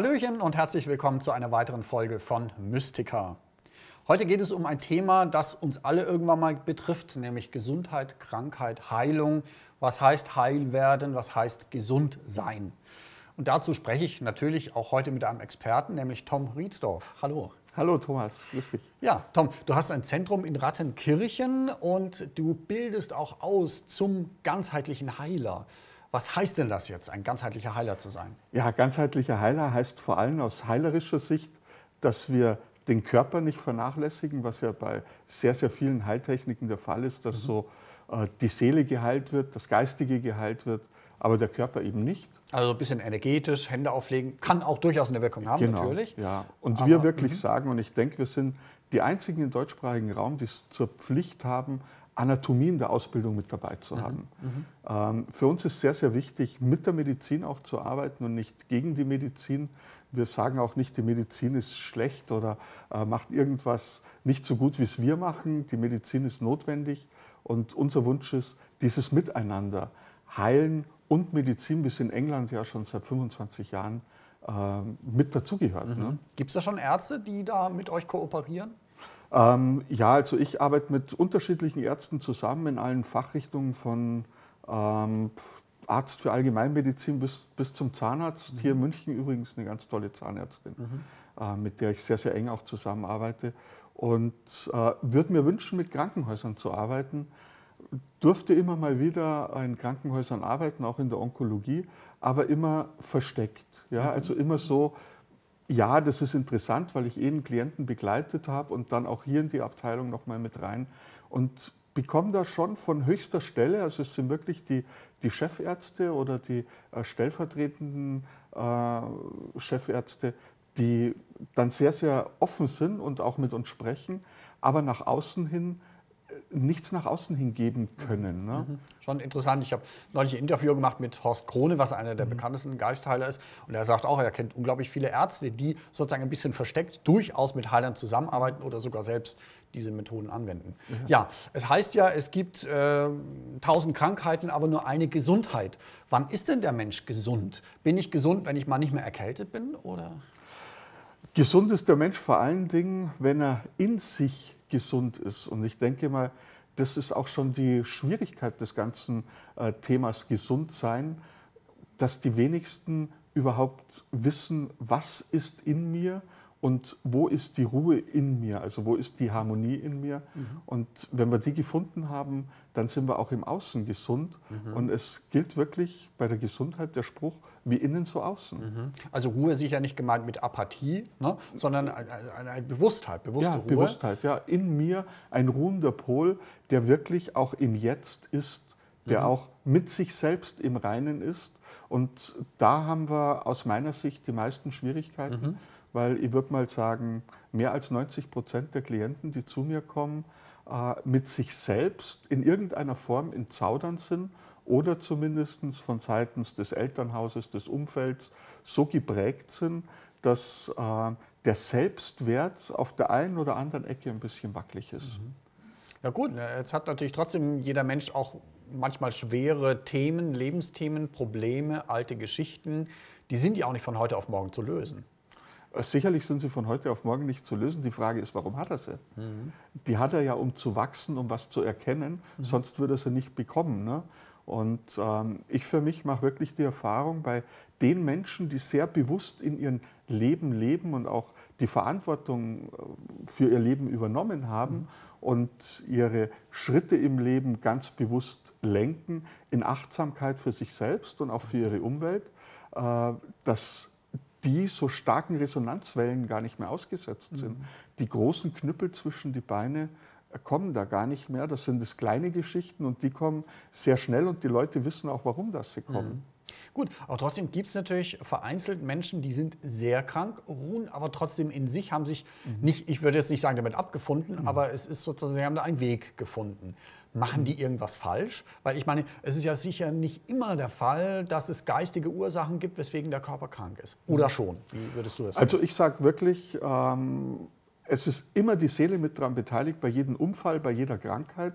Hallöchen und herzlich willkommen zu einer weiteren Folge von Mystica. Heute geht es um ein Thema, das uns alle irgendwann mal betrifft, nämlich Gesundheit, Krankheit, Heilung. Was heißt heil werden? Was heißt gesund sein? Und dazu spreche ich natürlich auch heute mit einem Experten, nämlich Tom Riedsdorf. Hallo. Hallo Thomas, grüß dich. Ja, Tom, du hast ein Zentrum in Rattenkirchen und du bildest auch aus zum ganzheitlichen Heiler. Was heißt denn das jetzt, ein ganzheitlicher Heiler zu sein? Ja, ganzheitlicher Heiler heißt vor allem aus heilerischer Sicht, dass wir den Körper nicht vernachlässigen, was ja bei sehr, sehr vielen Heiltechniken der Fall ist, dass mhm. so äh, die Seele geheilt wird, das Geistige geheilt wird, aber der Körper eben nicht. Also ein bisschen energetisch, Hände auflegen, kann auch durchaus eine Wirkung haben, genau, natürlich. Ja, und aber, wir wirklich mh. sagen, und ich denke, wir sind die einzigen im deutschsprachigen Raum, die es zur Pflicht haben, Anatomie in der Ausbildung mit dabei zu mhm, haben. Mhm. Ähm, für uns ist sehr, sehr wichtig, mit der Medizin auch zu arbeiten und nicht gegen die Medizin. Wir sagen auch nicht, die Medizin ist schlecht oder äh, macht irgendwas nicht so gut, wie es wir machen. Die Medizin ist notwendig und unser Wunsch ist, dieses Miteinander, Heilen und Medizin, wie es in England ja schon seit 25 Jahren äh, mit dazugehört. Mhm. Ne? Gibt es da schon Ärzte, die da mit euch kooperieren? Ähm, ja, also ich arbeite mit unterschiedlichen Ärzten zusammen in allen Fachrichtungen von ähm, Arzt für Allgemeinmedizin bis, bis zum Zahnarzt. Mhm. Hier in München übrigens eine ganz tolle Zahnärztin, mhm. äh, mit der ich sehr, sehr eng auch zusammenarbeite. Und äh, würde mir wünschen, mit Krankenhäusern zu arbeiten. Durfte immer mal wieder in Krankenhäusern arbeiten, auch in der Onkologie, aber immer versteckt. Ja? Mhm. Also immer so, ja, das ist interessant, weil ich eh einen Klienten begleitet habe und dann auch hier in die Abteilung nochmal mit rein und bekomme da schon von höchster Stelle, also es sind wirklich die, die Chefärzte oder die äh, stellvertretenden äh, Chefärzte, die dann sehr, sehr offen sind und auch mit uns sprechen, aber nach außen hin nichts nach außen hingeben können. Ne? Mhm. Schon interessant. Ich habe neulich ein Interview gemacht mit Horst Krone, was einer der mhm. bekanntesten Geistheiler ist. Und er sagt auch, er kennt unglaublich viele Ärzte, die sozusagen ein bisschen versteckt durchaus mit Heilern zusammenarbeiten oder sogar selbst diese Methoden anwenden. Ja, ja es heißt ja, es gibt äh, tausend Krankheiten, aber nur eine Gesundheit. Wann ist denn der Mensch gesund? Bin ich gesund, wenn ich mal nicht mehr erkältet bin? Oder? Gesund ist der Mensch vor allen Dingen, wenn er in sich gesund ist. Und ich denke mal, das ist auch schon die Schwierigkeit des ganzen äh, Themas Gesundsein, dass die wenigsten überhaupt wissen, was ist in mir und wo ist die Ruhe in mir, also wo ist die Harmonie in mir. Mhm. Und wenn wir die gefunden haben, dann sind wir auch im Außen gesund. Mhm. Und es gilt wirklich bei der Gesundheit der Spruch, wie innen so außen. Mhm. Also Ruhe sicher nicht gemeint mit Apathie, ne, sondern eine, eine Bewusstheit, bewusste ja, Ruhe. Bewusstheit, ja. In mir ein ruhender Pol, der wirklich auch im Jetzt ist, der mhm. auch mit sich selbst im Reinen ist. Und da haben wir aus meiner Sicht die meisten Schwierigkeiten. Mhm weil ich würde mal sagen, mehr als 90 Prozent der Klienten, die zu mir kommen, mit sich selbst in irgendeiner Form in Zaudern sind oder zumindest von seitens des Elternhauses, des Umfelds so geprägt sind, dass äh, der Selbstwert auf der einen oder anderen Ecke ein bisschen wackelig ist. Mhm. Ja gut, ne, jetzt hat natürlich trotzdem jeder Mensch auch manchmal schwere Themen, Lebensthemen, Probleme, alte Geschichten. Die sind ja auch nicht von heute auf morgen zu lösen. Äh, sicherlich sind sie von heute auf morgen nicht zu lösen. Die Frage ist, warum hat er sie? Mhm. Die hat er ja, um zu wachsen, um was zu erkennen, mhm. sonst würde er sie nicht bekommen. Ne? Und ähm, ich für mich mache wirklich die Erfahrung bei den Menschen, die sehr bewusst in ihrem Leben leben und auch die Verantwortung äh, für ihr Leben übernommen haben mhm. und ihre Schritte im Leben ganz bewusst lenken, in Achtsamkeit für sich selbst und auch für ihre Umwelt, äh, dass die so starken Resonanzwellen gar nicht mehr ausgesetzt sind. Mhm. Die großen Knüppel zwischen die Beine äh, kommen da gar nicht mehr. Das sind das kleine Geschichten und die kommen sehr schnell und die Leute wissen auch, warum das sie kommen. Mhm. Gut, aber trotzdem gibt es natürlich vereinzelt Menschen, die sind sehr krank, ruhen aber trotzdem in sich, haben sich mhm. nicht, ich würde jetzt nicht sagen damit abgefunden, mhm. aber es ist sozusagen, sie haben da einen Weg gefunden. Machen die irgendwas falsch? Weil ich meine, es ist ja sicher nicht immer der Fall, dass es geistige Ursachen gibt, weswegen der Körper krank ist. Oder mhm. schon? Wie würdest du das sagen? Also ich sage wirklich, ähm, es ist immer die Seele mit daran beteiligt, bei jedem Unfall, bei jeder Krankheit.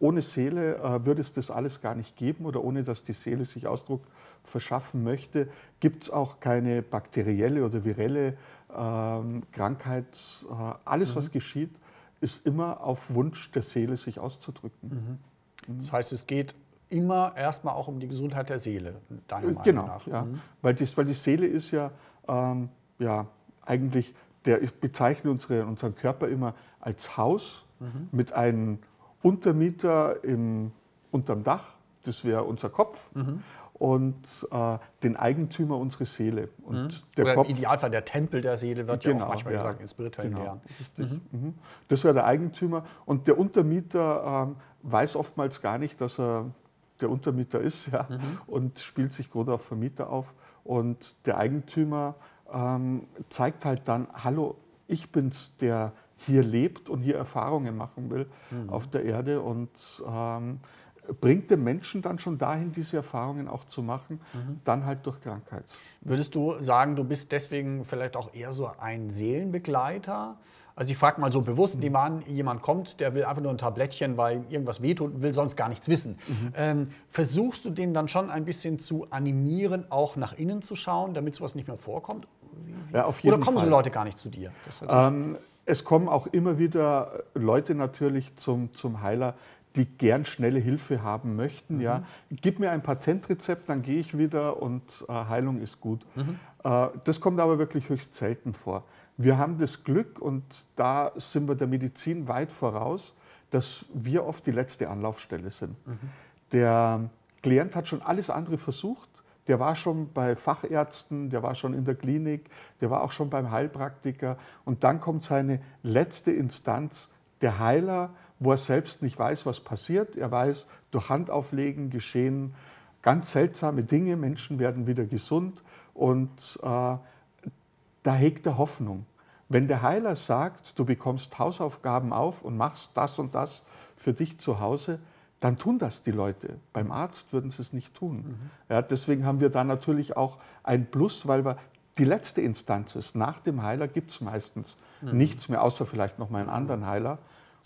ohne Seele äh, würde es das alles gar nicht geben oder ohne dass die Seele sich Ausdruck verschaffen möchte, gibt es auch keine bakterielle oder virelle ähm, Krankheit. Äh, alles, mhm. was geschieht, ist immer auf Wunsch der Seele, sich auszudrücken. Mhm. Das heißt, es geht immer erstmal auch um die Gesundheit der Seele, deiner Meinung genau, nach. Ja. Mhm. Weil, die, weil die Seele ist ja, ähm, ja eigentlich, der, ich bezeichne unsere, unseren Körper immer als Haus mhm. mit einem Untermieter im, unterm Dach, das wäre unser Kopf. Mhm und äh, den Eigentümer unsere Seele. Und mhm. der Oder Kopf, im Idealfall der Tempel der Seele wird genau, ja auch manchmal ja, gesagt in spirituellen genau, Lehren. Mhm. Mhm. Das wäre der Eigentümer. Und der Untermieter ähm, weiß oftmals gar nicht, dass er der Untermieter ist ja, mhm. und spielt sich gerade auf Vermieter auf. Und der Eigentümer ähm, zeigt halt dann, hallo, ich bin's, der hier lebt und hier Erfahrungen machen will mhm. auf der Erde. Und ähm, bringt den Menschen dann schon dahin, diese Erfahrungen auch zu machen, mhm. dann halt durch Krankheit. Würdest du sagen, du bist deswegen vielleicht auch eher so ein Seelenbegleiter? Also ich frage mal so bewusst, mhm. an, jemand kommt, der will einfach nur ein Tablettchen, weil irgendwas wehtut, will sonst gar nichts wissen. Mhm. Ähm, versuchst du den dann schon ein bisschen zu animieren, auch nach innen zu schauen, damit sowas nicht mehr vorkommt? Ja, auf jeden Oder kommen Fall. so Leute gar nicht zu dir? Ähm, es kommen auch immer wieder Leute natürlich zum, zum Heiler, die gern schnelle Hilfe haben möchten. Mhm. Ja. Gib mir ein Patentrezept, dann gehe ich wieder und äh, Heilung ist gut. Mhm. Äh, das kommt aber wirklich höchst selten vor. Wir haben das Glück und da sind wir der Medizin weit voraus, dass wir oft die letzte Anlaufstelle sind. Mhm. Der Klient hat schon alles andere versucht. Der war schon bei Fachärzten, der war schon in der Klinik, der war auch schon beim Heilpraktiker. Und dann kommt seine letzte Instanz, der Heiler, wo er selbst nicht weiß, was passiert. Er weiß, durch Handauflegen geschehen ganz seltsame Dinge, Menschen werden wieder gesund und äh, da hegt er Hoffnung. Wenn der Heiler sagt, du bekommst Hausaufgaben auf und machst das und das für dich zu Hause, dann tun das die Leute. Beim Arzt würden sie es nicht tun. Mhm. Ja, deswegen haben wir da natürlich auch ein Plus, weil wir die letzte Instanz ist. Nach dem Heiler gibt es meistens mhm. nichts mehr, außer vielleicht noch mal einen anderen Heiler.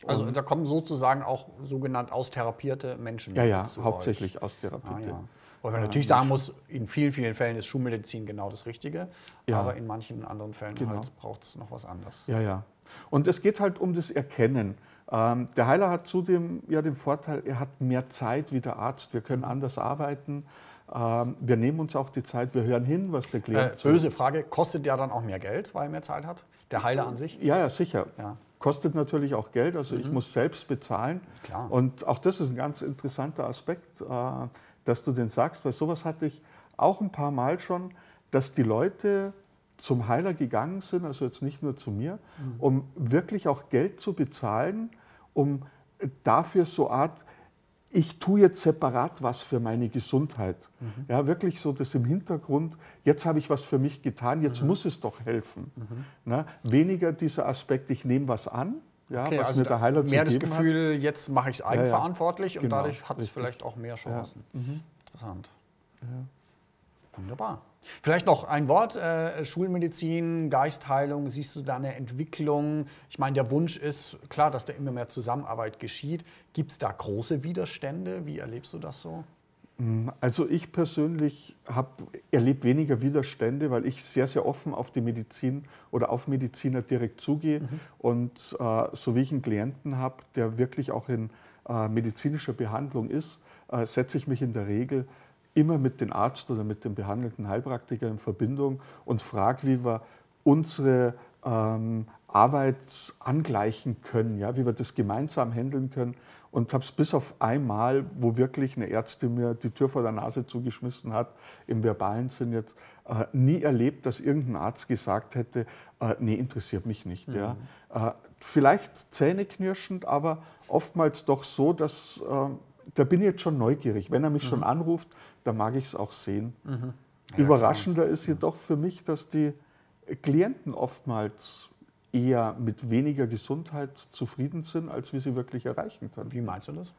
Also und da kommen sozusagen auch sogenannt austherapierte Menschen. Ja, ja, hauptsächlich euch. austherapierte. Ah, ja. Weil man natürlich sagen muss, in vielen, vielen Fällen ist Schulmedizin genau das Richtige, ja. aber in manchen anderen Fällen genau. halt braucht es noch was anderes. Ja, ja. Und es geht halt um das Erkennen. Ähm, der Heiler hat zudem ja den Vorteil, er hat mehr Zeit wie der Arzt. Wir können anders arbeiten. Ähm, wir nehmen uns auch die Zeit, wir hören hin, was der Klient äh, Böse Frage, kostet der dann auch mehr Geld, weil er mehr Zeit hat? Der Heiler an sich? Ja, ja, sicher. Ja. Kostet natürlich auch Geld, also mhm. ich muss selbst bezahlen. Klar. Und auch das ist ein ganz interessanter Aspekt. Äh, dass du den sagst, weil sowas hatte ich auch ein paar Mal schon, dass die Leute zum Heiler gegangen sind, also jetzt nicht nur zu mir, mhm. um wirklich auch Geld zu bezahlen, um dafür so Art, ich tue jetzt separat was für meine Gesundheit. Mhm. Ja, wirklich so das im Hintergrund, jetzt habe ich was für mich getan, jetzt mhm. muss es doch helfen. Mhm. Na, weniger dieser Aspekt, ich nehme was an, ja, okay, was also mir der Heiler mehr das Gefühl, hat. jetzt mache ich es eigenverantwortlich ja, ja. Genau, und dadurch hat es vielleicht auch mehr Chancen. Mhm. Interessant. Wunderbar. Vielleicht noch ein Wort, äh, Schulmedizin, Geistheilung, siehst du da eine Entwicklung? Ich meine, der Wunsch ist klar, dass da immer mehr Zusammenarbeit geschieht. Gibt es da große Widerstände? Wie erlebst du das so? Mm, also ich persönlich habe erlebt weniger Widerstände, weil ich sehr, sehr offen auf die Medizin oder auf Mediziner direkt zugehe. Mhm. Und äh, so wie ich einen Klienten habe, der wirklich auch in äh, medizinischer Behandlung ist, äh, setze ich mich in der Regel immer mit dem Arzt oder mit dem behandelten Heilpraktiker in Verbindung und frage, wie wir unsere ähm, Arbeit angleichen können, ja, wie wir das gemeinsam handeln können und habe es bis auf einmal, wo wirklich eine Ärztin mir die Tür vor der Nase zugeschmissen hat, im verbalen Sinn jetzt, äh, nie erlebt, dass irgendein Arzt gesagt hätte, äh, nee, interessiert mich nicht. Mhm. Ja. Äh, vielleicht zähneknirschend, aber oftmals doch so, dass äh, da bin ich jetzt schon neugierig. Wenn er mich mhm. schon anruft, dann mag ich es auch sehen. Mhm. Ja, Überraschender klar. ist jedoch für mich, dass die Klienten oftmals eher mit weniger Gesundheit zufrieden sind, als wir sie wirklich erreichen können. Wie meinst du das?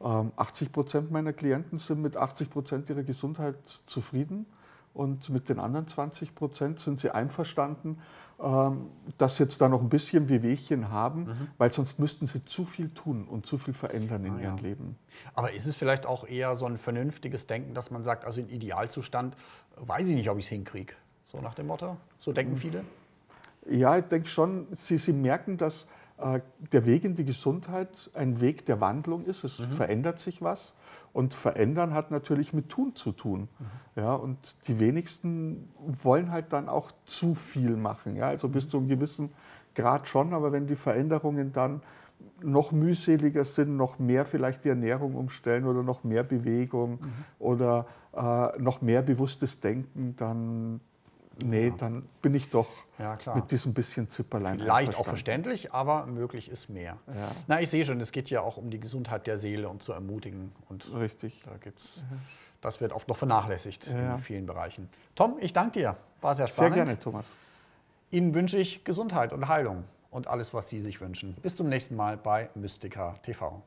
80 ähm, Prozent meiner Klienten sind mit 80 Prozent ihrer Gesundheit zufrieden und mit den anderen 20 Prozent sind sie einverstanden ähm, dass jetzt da noch ein bisschen Wehwehchen haben, mhm. weil sonst müssten sie zu viel tun und zu viel verändern in ah, ihrem ja. Leben. Aber ist es vielleicht auch eher so ein vernünftiges Denken, dass man sagt, also im Idealzustand weiß ich nicht, ob ich es hinkriege? So nach dem Motto? So denken viele? Ja, ich denke schon, sie, sie merken, dass äh, der Weg in die Gesundheit ein Weg der Wandlung ist. Es mhm. verändert sich was. Und verändern hat natürlich mit Tun zu tun. Mhm. Ja, und die wenigsten wollen halt dann auch zu viel machen. Ja, also bis mhm. zu einem gewissen Grad schon, aber wenn die Veränderungen dann noch mühseliger sind, noch mehr vielleicht die Ernährung umstellen oder noch mehr Bewegung mhm. oder äh, noch mehr bewusstes Denken, dann, nee, ja. dann bin ich doch ja, mit diesem bisschen Zipperlein. Leicht auch verständlich, aber möglich ist mehr. Ja. Na, ich sehe schon, es geht ja auch um die Gesundheit der Seele und zu ermutigen. Und Richtig. Da gibt's, das wird oft noch vernachlässigt in vielen Bereichen. Tom, ich danke dir. War sehr spannend. Sehr gerne, Thomas. Ihnen wünsche ich Gesundheit und Heilung und alles, was Sie sich wünschen. Bis zum nächsten Mal bei Mystica TV.